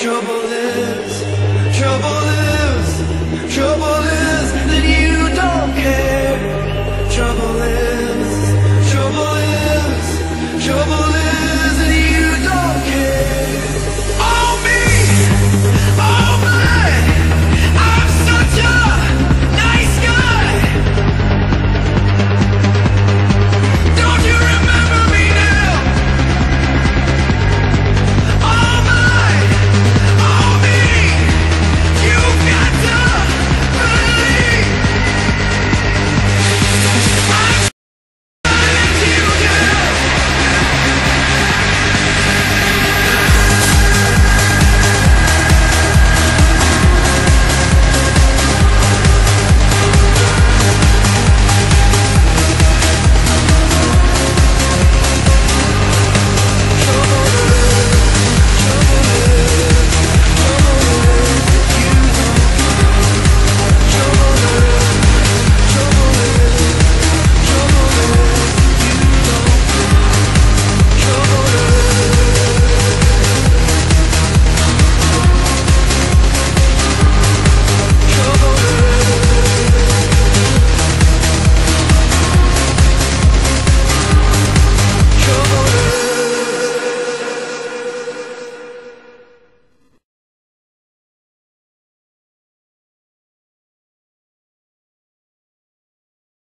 Trouble is, trouble is, trouble is.